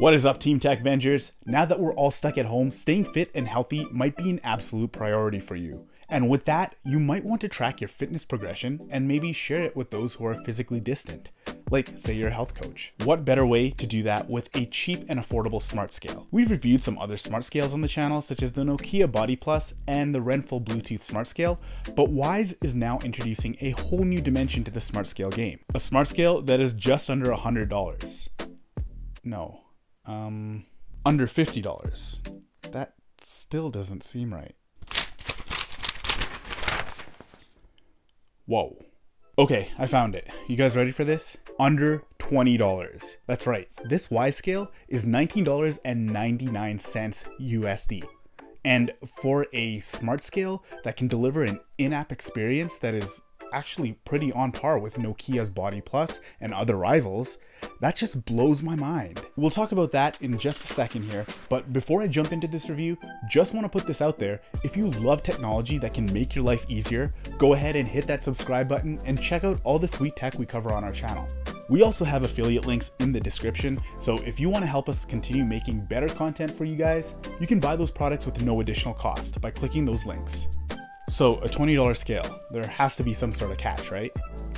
What is up, Team Tech Vengers? Now that we're all stuck at home, staying fit and healthy might be an absolute priority for you. And with that, you might want to track your fitness progression and maybe share it with those who are physically distant, like say your health coach. What better way to do that with a cheap and affordable smart scale? We've reviewed some other smart scales on the channel, such as the Nokia Body Plus and the RENPHO Bluetooth smart scale, but Wyze is now introducing a whole new dimension to the smart scale game. A smart scale that is just under $100. No, um, under $50. That still doesn't seem right. Whoa. Okay, I found it. You guys ready for this? Under $20. That's right. This Wyze scale is $19.99 USD. And for a smart scale that can deliver an in-app experience that is actually pretty on par with Nokia's Body Plus and other rivals, that just blows my mind. We'll talk about that in just a second here, but before I jump into this review, just want to put this out there. If you love technology that can make your life easier, go ahead and hit that subscribe button and check out all the sweet tech we cover on our channel. We also have affiliate links in the description, so if you want to help us continue making better content for you guys, you can buy those products with no additional cost by clicking those links. So, a $20 scale, there has to be some sort of catch, right?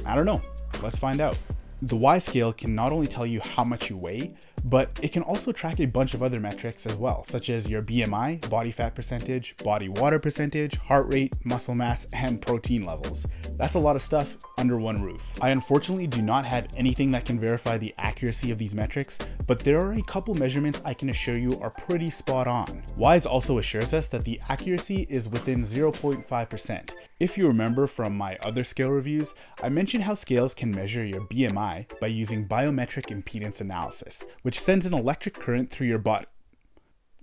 I don't know. Let's find out. The Wyze scale can not only tell you how much you weigh, but it can also track a bunch of other metrics as well, such as your BMI, body fat percentage, body water percentage, heart rate, muscle mass, and protein levels. That's a lot of stuff under one roof. I unfortunately do not have anything that can verify the accuracy of these metrics, but there are a couple measurements I can assure you are pretty spot on. Wyze also assures us that the accuracy is within 0.5%. If you remember from my other scale reviews, I mentioned how scales can measure your BMI by using biometric impedance analysis, which sends an electric current through your body.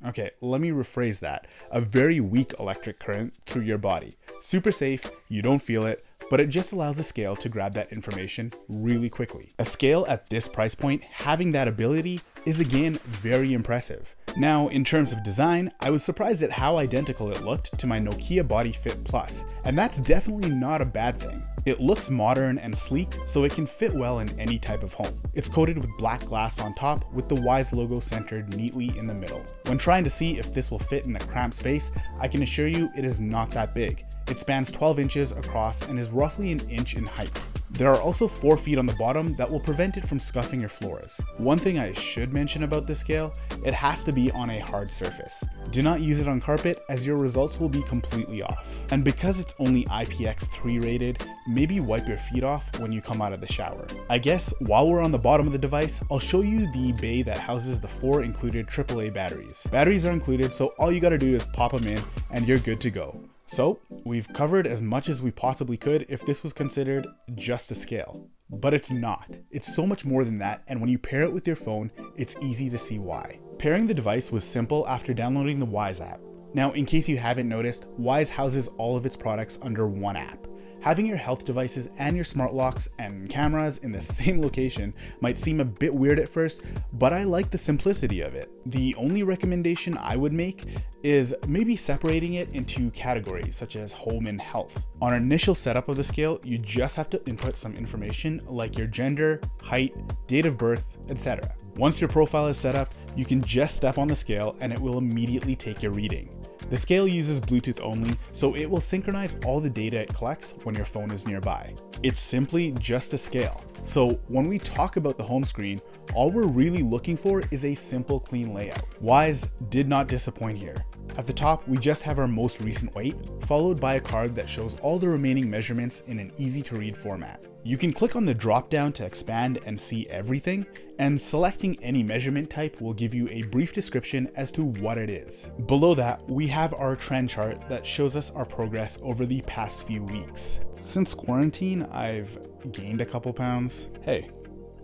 Okay, let me rephrase that. A very weak electric current through your body. Super safe, you don't feel it, but it just allows the scale to grab that information really quickly. A scale at this price point having that ability is again very impressive. Now, in terms of design, I was surprised at how identical it looked to my Nokia Body Fit Plus, and that's definitely not a bad thing. It looks modern and sleek, so it can fit well in any type of home. It's coated with black glass on top, with the Wyze logo centered neatly in the middle. When trying to see if this will fit in a cramped space, I can assure you it is not that big. It spans 12 inches across and is roughly an inch in height. There are also 4 feet on the bottom that will prevent it from scuffing your floors. One thing I should mention about this scale, it has to be on a hard surface. Do not use it on carpet as your results will be completely off. And because it's only IPX3 rated, maybe wipe your feet off when you come out of the shower. I guess while we're on the bottom of the device, I'll show you the bay that houses the four included AAA batteries. Batteries are included, so all you gotta do is pop them in and you're good to go. So, we've covered as much as we possibly could if this was considered just a scale. But it's not. It's so much more than that, and when you pair it with your phone, it's easy to see why. Pairing the device was simple after downloading the Wyze app. Now, in case you haven't noticed, Wyze houses all of its products under one app. Having your health devices and your smart locks and cameras in the same location might seem a bit weird at first, but I like the simplicity of it. The only recommendation I would make is maybe separating it into categories such as home and health. On initial setup of the scale, you just have to input some information like your gender, height, date of birth, etc. Once your profile is set up, you can just step on the scale and it will immediately take your reading. The scale uses Bluetooth only, so it will synchronize all the data it collects when your phone is nearby. It's simply just a scale. So when we talk about the home screen, all we're really looking for is a simple clean layout. Wyze did not disappoint here. At the top, we just have our most recent weight, followed by a card that shows all the remaining measurements in an easy to read format. You can click on the drop down to expand and see everything, and selecting any measurement type will give you a brief description as to what it is. Below that, we have our trend chart that shows us our progress over the past few weeks. Since quarantine, I've gained a couple pounds. Hey,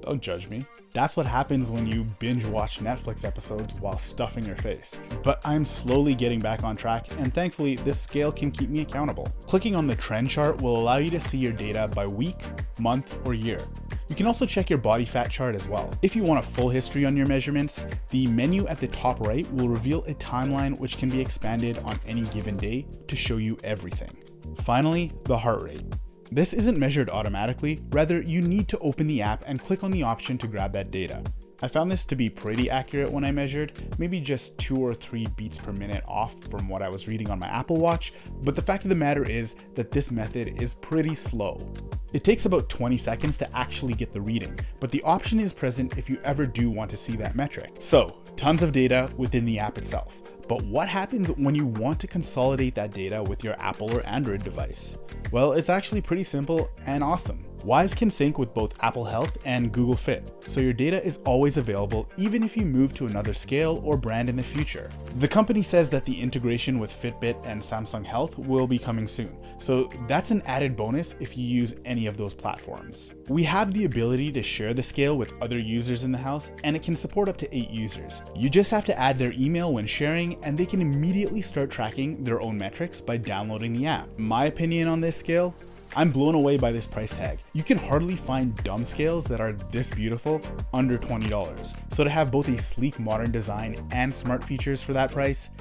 don't judge me. That's what happens when you binge watch Netflix episodes while stuffing your face. But I'm slowly getting back on track, and thankfully, this scale can keep me accountable. Clicking on the trend chart will allow you to see your data by week, month, or year. You can also check your body fat chart as well. If you want a full history on your measurements, the menu at the top right will reveal a timeline which can be expanded on any given day to show you everything. Finally, the heart rate. This isn't measured automatically, rather you need to open the app and click on the option to grab that data. I found this to be pretty accurate when I measured, maybe just 2 or 3 beats per minute off from what I was reading on my Apple Watch, but the fact of the matter is that this method is pretty slow. It takes about 20 seconds to actually get the reading, but the option is present if you ever do want to see that metric. So, tons of data within the app itself. But what happens when you want to consolidate that data with your Apple or Android device? Well, it's actually pretty simple and awesome. Wyze can sync with both Apple Health and Google Fit, so your data is always available even if you move to another scale or brand in the future. The company says that the integration with Fitbit and Samsung Health will be coming soon, so that's an added bonus if you use any of those platforms. We have the ability to share the scale with other users in the house, and it can support up to 8 users. You just have to add their email when sharing, and they can immediately start tracking their own metrics by downloading the app. My opinion on this scale? I'm blown away by this price tag. You can hardly find dumb scales that are this beautiful under $20. So to have both a sleek modern design and smart features for that price,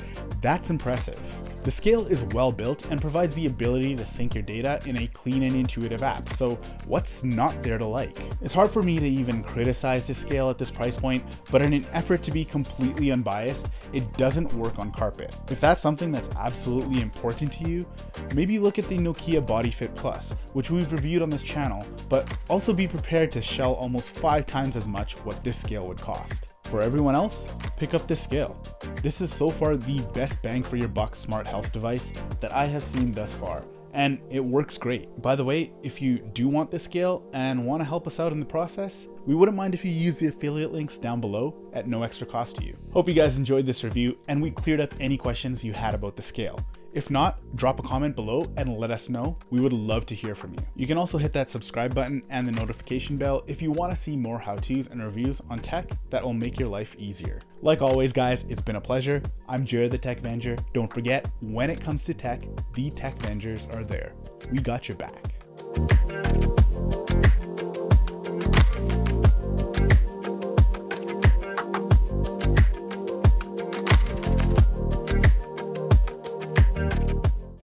that's impressive. The scale is well built and provides the ability to sync your data in a clean and intuitive app, so what's not there to like? It's hard for me to even criticize this scale at this price point, but in an effort to be completely unbiased, it doesn't work on carpet. If that's something that's absolutely important to you, maybe look at the Nokia BodyFit Plus which we've reviewed on this channel, but also be prepared to shell almost 5 times as much what this scale would cost. For everyone else, pick up this scale. This is so far the best bang for your buck smart health device that I have seen thus far, and it works great. By the way, if you do want this scale and want to help us out in the process, we wouldn't mind if you use the affiliate links down below at no extra cost to you. Hope you guys enjoyed this review and we cleared up any questions you had about the scale. If not, drop a comment below and let us know. We would love to hear from you. You can also hit that subscribe button and the notification bell if you want to see more how-tos and reviews on tech that will make your life easier. Like always guys, it's been a pleasure. I'm Jared the TechVenger. Don't forget, when it comes to tech, the TechVengers are there. We got your back.